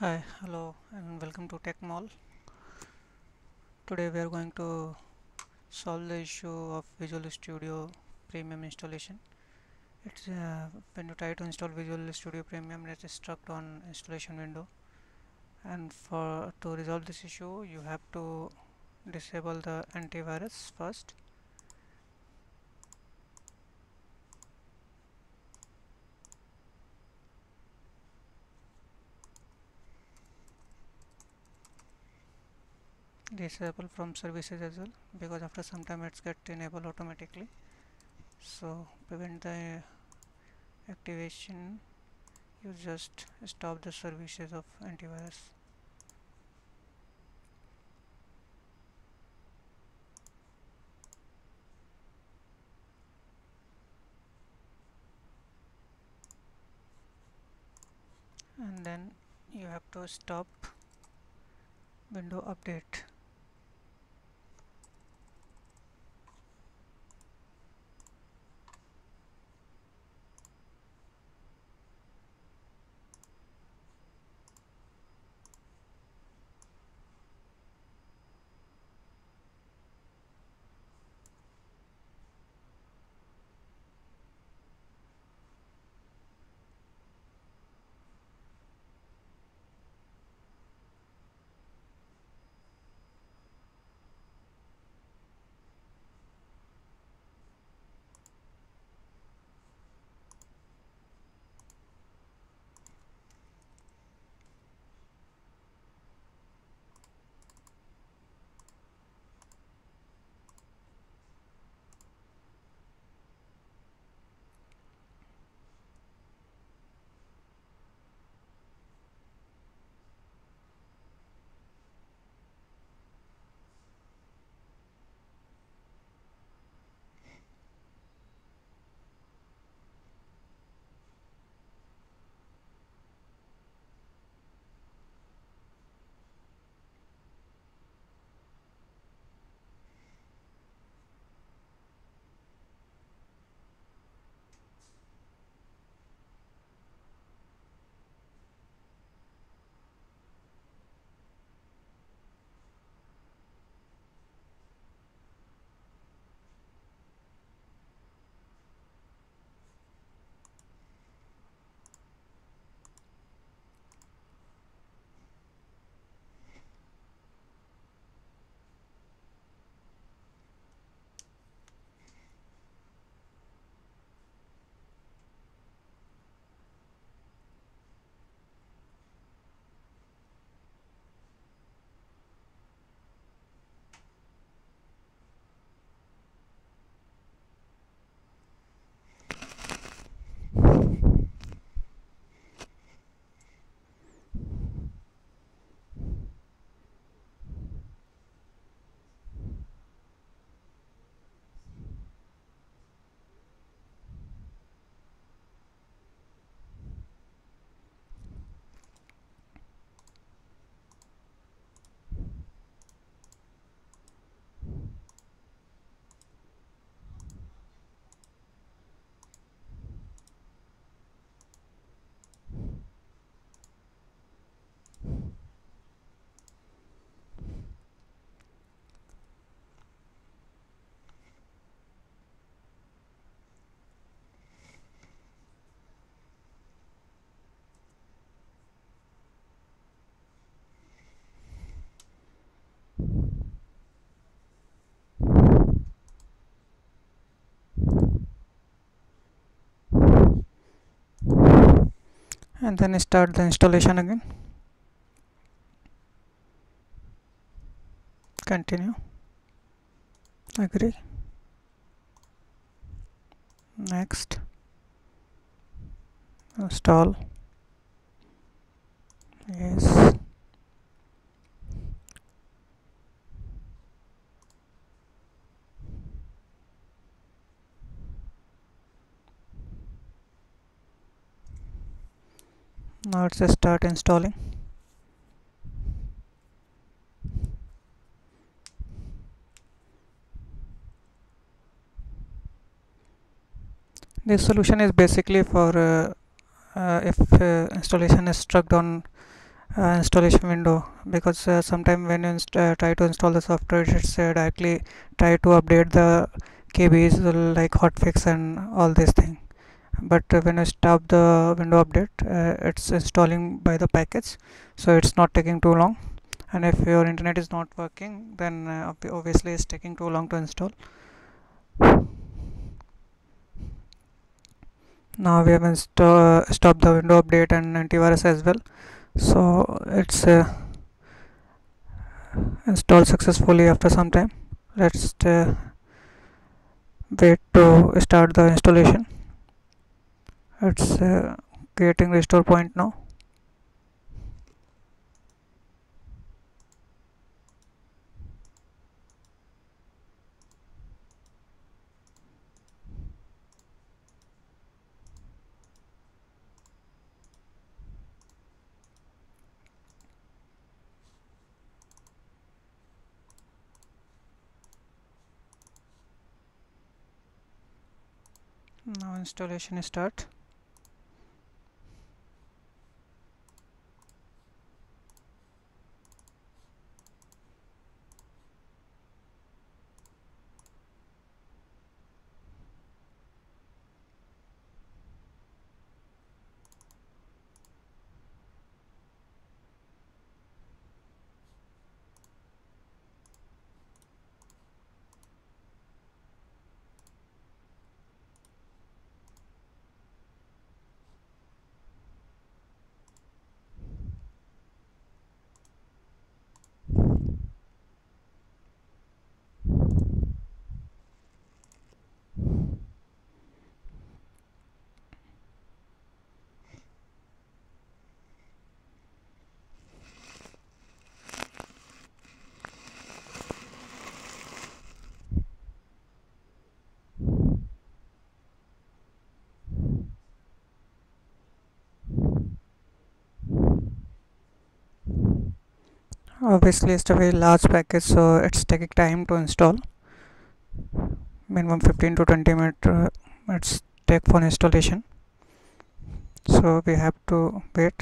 Hi, hello, and welcome to Tech Mall. Today we are going to solve the issue of Visual Studio Premium installation. It's uh, when you try to install Visual Studio Premium, it is stuck on installation window. And for to resolve this issue, you have to disable the antivirus first. Disable from services as well because after some time it's get enabled automatically. So prevent the activation. You just stop the services of antivirus. And then you have to stop window update and then start the installation again. Continue. Agree. Next. Install. Yes now let's start installing. This solution is basically for uh, uh, if uh, installation is stuck on uh, installation window. Because uh, sometime when you uh, try to install the software it's uh, directly try to update the KBs like hotfix and all these things but uh, when I stop the window update uh, it's installing by the package so it's not taking too long. And if your internet is not working then uh, obviously it's taking too long to install. Now we have insta stopped the window update and antivirus as well. So it's uh, installed successfully after some time. Let's uh, wait to start the installation it's uh, creating restore point now. Now installation is start obviously it's a very large package so it's taking time to install. Minimum 15 to 20 minutes uh, it's take for installation. So we have to wait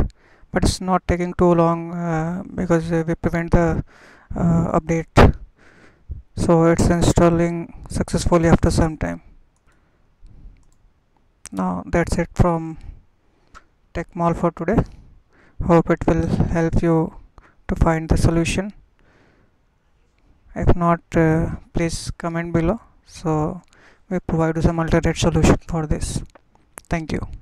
but it's not taking too long uh, because uh, we prevent the uh, update. So it's installing successfully after some time. Now that's it from TechMall for today. Hope it will help you to find the solution. If not uh, please comment below. So we provide some alternate solution for this. Thank you